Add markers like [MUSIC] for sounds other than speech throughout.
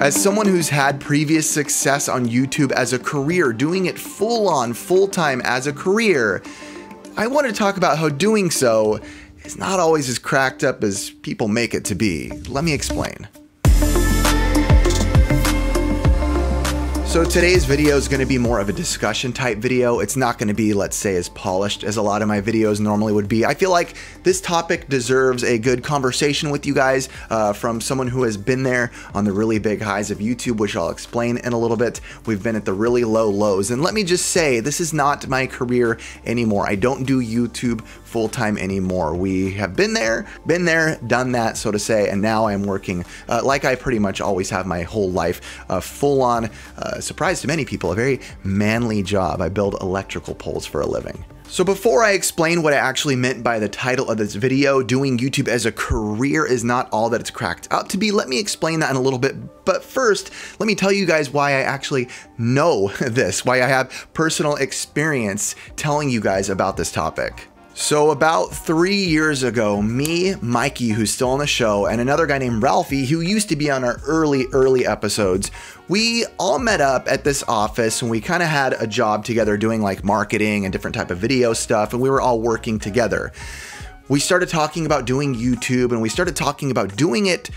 As someone who's had previous success on YouTube as a career, doing it full on, full time as a career, I want to talk about how doing so is not always as cracked up as people make it to be. Let me explain. So today's video is going to be more of a discussion type video. It's not going to be, let's say, as polished as a lot of my videos normally would be. I feel like this topic deserves a good conversation with you guys uh, from someone who has been there on the really big highs of YouTube, which I'll explain in a little bit. We've been at the really low lows. And let me just say, this is not my career anymore. I don't do YouTube full time anymore. We have been there, been there, done that, so to say, and now I'm working uh, like I pretty much always have my whole life, uh, full on, uh, surprise to many people, a very manly job. I build electrical poles for a living. So before I explain what I actually meant by the title of this video, doing YouTube as a career is not all that it's cracked up to be, let me explain that in a little bit. But first, let me tell you guys why I actually know [LAUGHS] this, why I have personal experience telling you guys about this topic. So, about three years ago, me, Mikey, who's still on the show, and another guy named Ralphie, who used to be on our early, early episodes, we all met up at this office and we kind of had a job together doing like marketing and different type of video stuff, and we were all working together. We started talking about doing YouTube and we started talking about doing it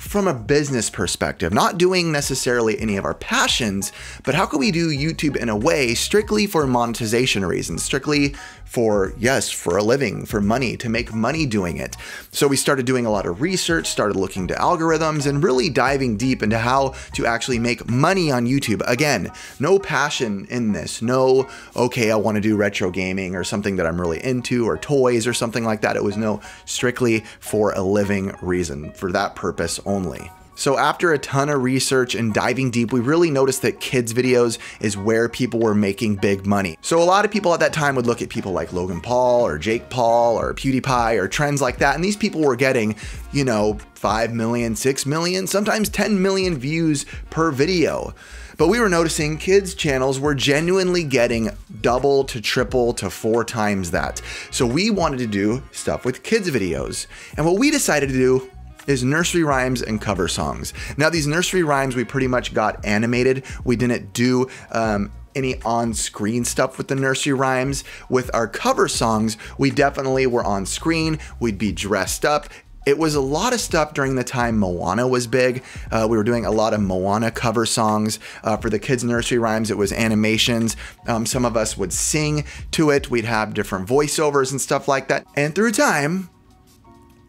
from a business perspective, not doing necessarily any of our passions, but how can we do YouTube in a way strictly for monetization reasons, strictly for, yes, for a living, for money, to make money doing it. So we started doing a lot of research, started looking to algorithms, and really diving deep into how to actually make money on YouTube. Again, no passion in this. No, okay, I want to do retro gaming or something that I'm really into or toys or something like that. It was no strictly for a living reason, for that purpose only. So after a ton of research and diving deep, we really noticed that kids videos is where people were making big money. So a lot of people at that time would look at people like Logan Paul or Jake Paul or PewDiePie or trends like that. And these people were getting, you know, 5 million, 6 million, sometimes 10 million views per video. But we were noticing kids' channels were genuinely getting double to triple to four times that. So we wanted to do stuff with kids' videos. And what we decided to do is nursery rhymes and cover songs. Now, these nursery rhymes we pretty much got animated. We didn't do um, any on screen stuff with the nursery rhymes. With our cover songs, we definitely were on screen. We'd be dressed up. It was a lot of stuff during the time Moana was big. Uh, we were doing a lot of Moana cover songs. Uh, for the kids' nursery rhymes, it was animations. Um, some of us would sing to it. We'd have different voiceovers and stuff like that. And through time,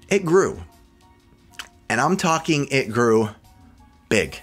it grew. And I'm talking it grew big.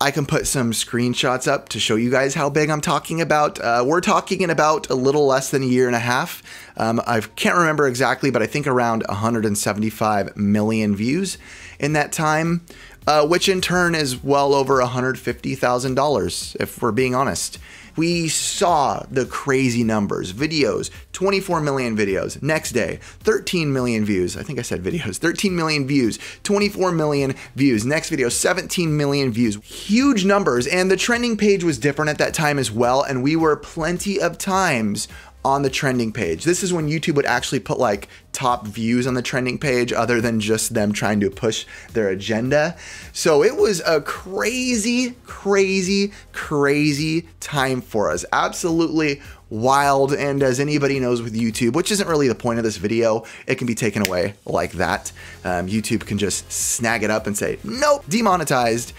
I can put some screenshots up to show you guys how big I'm talking about. Uh, we're talking in about a little less than a year and a half. Um, I can't remember exactly, but I think around 175 million views in that time, uh, which in turn is well over $150,000, if we're being honest we saw the crazy numbers. Videos, 24 million videos. Next day, 13 million views. I think I said videos, 13 million views, 24 million views. Next video, 17 million views. Huge numbers. And the trending page was different at that time as well. And we were plenty of times on the trending page. This is when YouTube would actually put like top views on the trending page other than just them trying to push their agenda. So it was a crazy, crazy, crazy time for us. Absolutely wild. And as anybody knows with YouTube, which isn't really the point of this video, it can be taken away like that. Um, YouTube can just snag it up and say, nope, demonetized.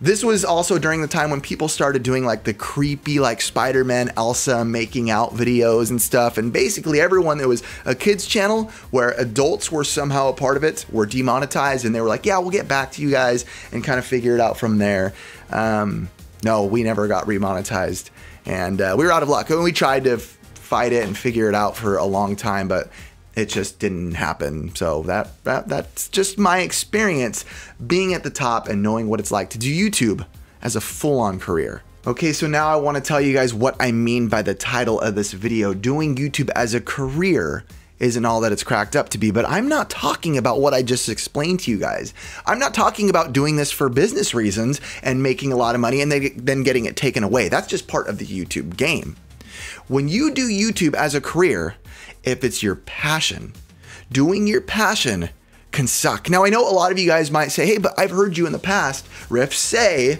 This was also during the time when people started doing like the creepy like Spider-Man Elsa making out videos and stuff and basically everyone that was a kids channel where adults were somehow a part of it were demonetized and they were like yeah we'll get back to you guys and kind of figure it out from there. Um, no we never got remonetized and uh, we were out of luck and we tried to fight it and figure it out for a long time but it just didn't happen. So that, that that's just my experience being at the top and knowing what it's like to do YouTube as a full-on career. Okay, so now I want to tell you guys what I mean by the title of this video. Doing YouTube as a career isn't all that it's cracked up to be, but I'm not talking about what I just explained to you guys. I'm not talking about doing this for business reasons and making a lot of money and then getting it taken away. That's just part of the YouTube game. When you do YouTube as a career, if it's your passion, doing your passion can suck. Now, I know a lot of you guys might say, hey, but I've heard you in the past, Riff, say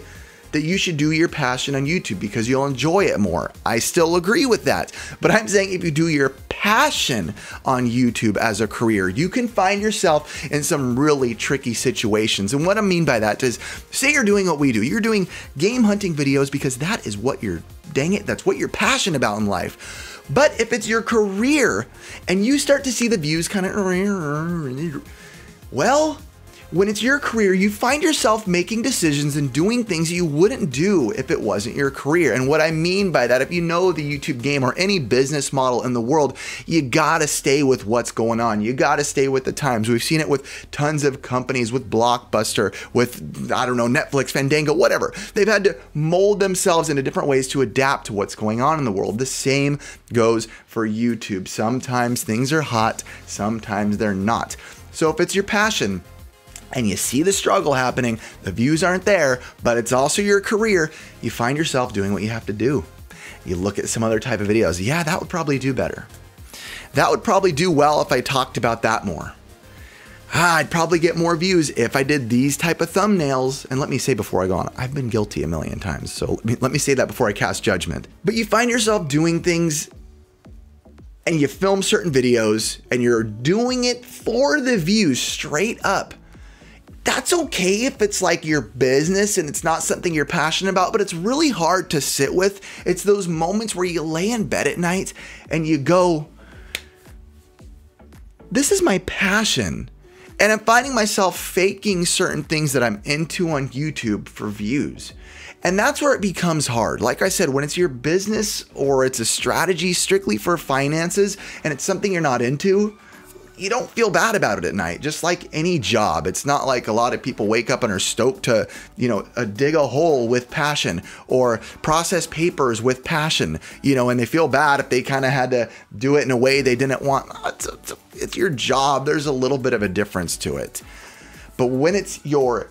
that you should do your passion on YouTube because you'll enjoy it more. I still agree with that. But I'm saying if you do your passion on YouTube as a career, you can find yourself in some really tricky situations. And what I mean by that is say you're doing what we do. You're doing game hunting videos because that is what you're dang it, that's what you're passionate about in life. But if it's your career and you start to see the views kind of well, when it's your career, you find yourself making decisions and doing things you wouldn't do if it wasn't your career. And what I mean by that, if you know the YouTube game or any business model in the world, you gotta stay with what's going on. You gotta stay with the times. We've seen it with tons of companies, with Blockbuster, with, I don't know, Netflix, Fandango, whatever. They've had to mold themselves into different ways to adapt to what's going on in the world. The same goes for YouTube. Sometimes things are hot, sometimes they're not. So if it's your passion, and you see the struggle happening, the views aren't there, but it's also your career, you find yourself doing what you have to do. You look at some other type of videos. Yeah, that would probably do better. That would probably do well if I talked about that more. Ah, I'd probably get more views if I did these type of thumbnails. And let me say before I go on, I've been guilty a million times. So let me, let me say that before I cast judgment. But you find yourself doing things and you film certain videos and you're doing it for the views straight up that's okay if it's like your business and it's not something you're passionate about, but it's really hard to sit with. It's those moments where you lay in bed at night and you go, This is my passion. And I'm finding myself faking certain things that I'm into on YouTube for views. And that's where it becomes hard. Like I said, when it's your business or it's a strategy strictly for finances and it's something you're not into, you don't feel bad about it at night. Just like any job, it's not like a lot of people wake up and are stoked to, you know, uh, dig a hole with passion or process papers with passion, you know, and they feel bad if they kind of had to do it in a way they didn't want. It's, it's, it's your job. There's a little bit of a difference to it. But when it's your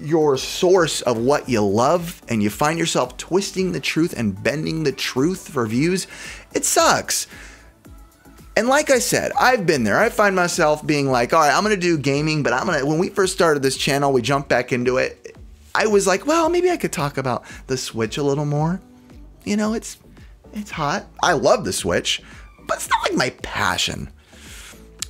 your source of what you love and you find yourself twisting the truth and bending the truth for views, it sucks. And like I said, I've been there. I find myself being like, all right, I'm going to do gaming, but I'm going to, when we first started this channel, we jumped back into it. I was like, well, maybe I could talk about the Switch a little more. You know, it's, it's hot. I love the Switch, but it's not like my passion.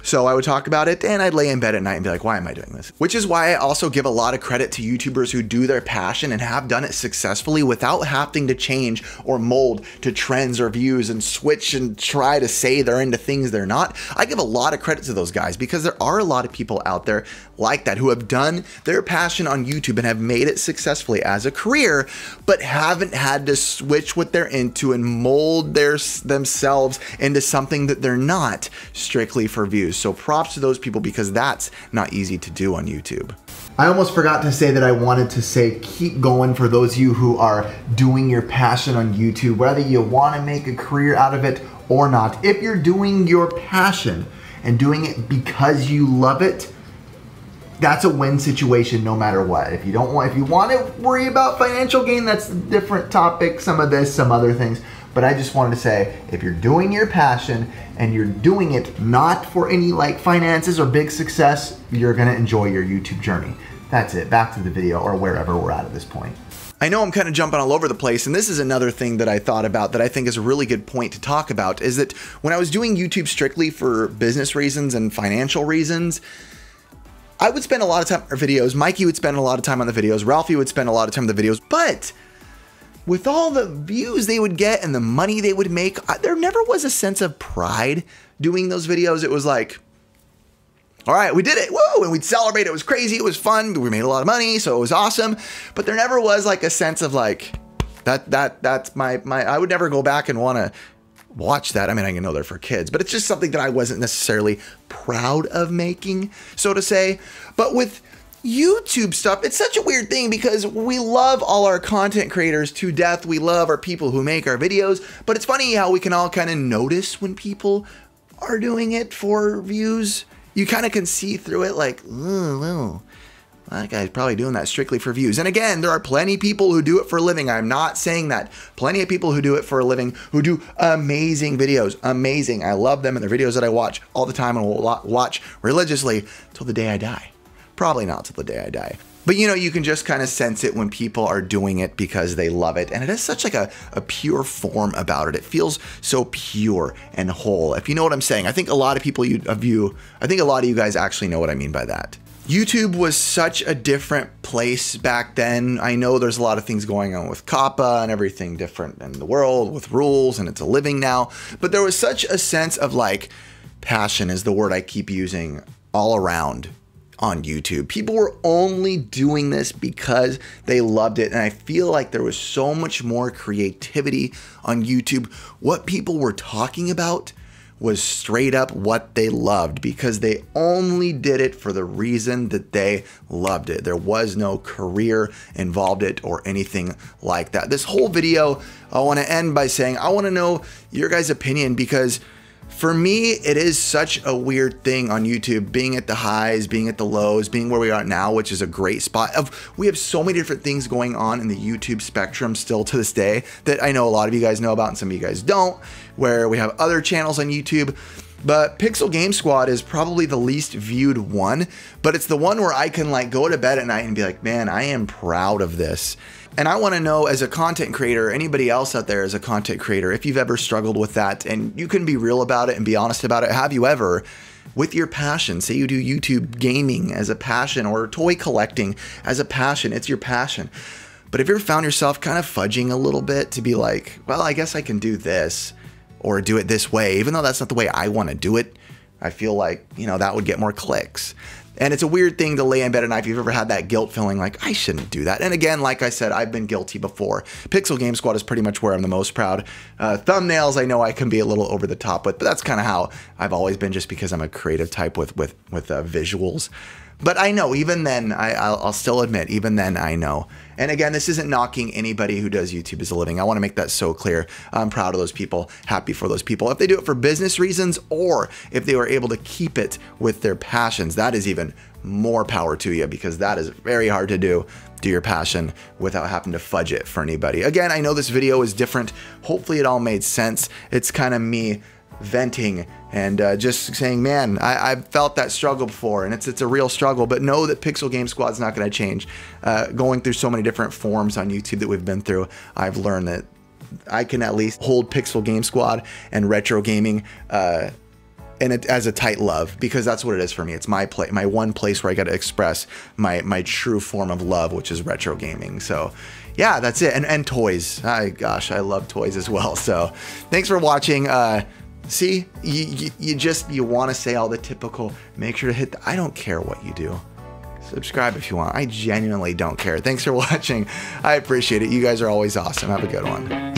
So I would talk about it and I'd lay in bed at night and be like, why am I doing this? Which is why I also give a lot of credit to YouTubers who do their passion and have done it successfully without having to change or mold to trends or views and switch and try to say they're into things they're not. I give a lot of credit to those guys because there are a lot of people out there like that who have done their passion on YouTube and have made it successfully as a career, but haven't had to switch what they're into and mold their themselves into something that they're not strictly for views. So props to those people because that's not easy to do on YouTube. I almost forgot to say that I wanted to say keep going for those of you who are doing your passion on YouTube, whether you want to make a career out of it or not. If you're doing your passion and doing it because you love it, that's a win situation no matter what. If you don't want if you want to worry about financial gain, that's a different topic, some of this, some other things. But I just wanted to say if you're doing your passion and you're doing it not for any like finances or big success, you're gonna enjoy your YouTube journey. That's it. Back to the video or wherever we're at at this point. I know I'm kind of jumping all over the place, and this is another thing that I thought about that I think is a really good point to talk about is that when I was doing YouTube strictly for business reasons and financial reasons, I would spend a lot of time on videos. Mikey would spend a lot of time on the videos. Ralphie would spend a lot of time on the videos. But with all the views they would get and the money they would make, there never was a sense of pride doing those videos. It was like, all right, we did it. Whoa. And we'd celebrate. It was crazy. It was fun. We made a lot of money. So it was awesome. But there never was like a sense of like, that, that, that's my, my, I would never go back and want to watch that. I mean, I know they're for kids, but it's just something that I wasn't necessarily proud of making, so to say. But with, YouTube stuff, it's such a weird thing because we love all our content creators to death. We love our people who make our videos, but it's funny how we can all kind of notice when people are doing it for views. You kind of can see through it like, oh, that guy's probably doing that strictly for views. And again, there are plenty of people who do it for a living. I'm not saying that. Plenty of people who do it for a living who do amazing videos. Amazing. I love them and their videos that I watch all the time and will watch religiously till the day I die. Probably not till the day I die. But you know, you can just kind of sense it when people are doing it because they love it. And it has such like a, a pure form about it. It feels so pure and whole. If you know what I'm saying, I think a lot of people you, of you, I think a lot of you guys actually know what I mean by that. YouTube was such a different place back then. I know there's a lot of things going on with COPPA and everything different in the world with rules and it's a living now. But there was such a sense of like passion is the word I keep using all around on YouTube. People were only doing this because they loved it. And I feel like there was so much more creativity on YouTube. What people were talking about was straight up what they loved because they only did it for the reason that they loved it. There was no career involved it or anything like that. This whole video, I want to end by saying I want to know your guys' opinion because for me, it is such a weird thing on YouTube, being at the highs, being at the lows, being where we are now, which is a great spot. Of we have so many different things going on in the YouTube spectrum still to this day that I know a lot of you guys know about and some of you guys don't, where we have other channels on YouTube. But Pixel Game Squad is probably the least viewed one, but it's the one where I can like go to bed at night and be like, man, I am proud of this. And I want to know as a content creator, anybody else out there as a content creator, if you've ever struggled with that and you can be real about it and be honest about it. Have you ever? with your passion. Say you do YouTube gaming as a passion or toy collecting as a passion, it's your passion. But have you ever found yourself kind of fudging a little bit to be like, well, I guess I can do this or do it this way, even though that's not the way I want to do it? I feel like, you know, that would get more clicks. And it's a weird thing to lay in bed at night if you've ever had that guilt feeling like, I shouldn't do that. And again, like I said, I've been guilty before. Pixel Game Squad is pretty much where I'm the most proud. Uh, thumbnails, I know I can be a little over the top with, but that's kind of how I've always been just because I'm a creative type with, with, with uh, visuals. But I know, even then, I, I'll, still admit, even then, I know. And again, this isn't knocking anybody who does YouTube as a living. I want to make that so clear. I'm proud of those people, happy for those people. If they do it for business reasons or if they were able to keep it with their passions, that is even more power to you because that is very hard to do. Do your passion without having to fudge it for anybody. Again, I know this video is different. Hopefully, it all made sense. It's kind of me venting and uh, just saying, man, I, have felt that struggle before, and it's it's a real struggle. But know that Pixel Game Squad's not going to change. Uh, going through so many different forms on YouTube that we've been through, I've learned that I can at least hold Pixel Game Squad and retro gaming. Uh, and it as a tight love because that's what it is for me. It's my play, my one place where I got to express my my true form of love, which is retro gaming. So, yeah, that's it. And and toys. I gosh, I love toys as well. [LAUGHS] So, thanks for watching. Uh, See, you, you, you just, you want to say all the typical, make sure to hit the, I don't care what you do. Subscribe if you want. I genuinely don't care. Thanks for [LAUGHS] watching. I appreciate it. You guys are always awesome. Have a good one.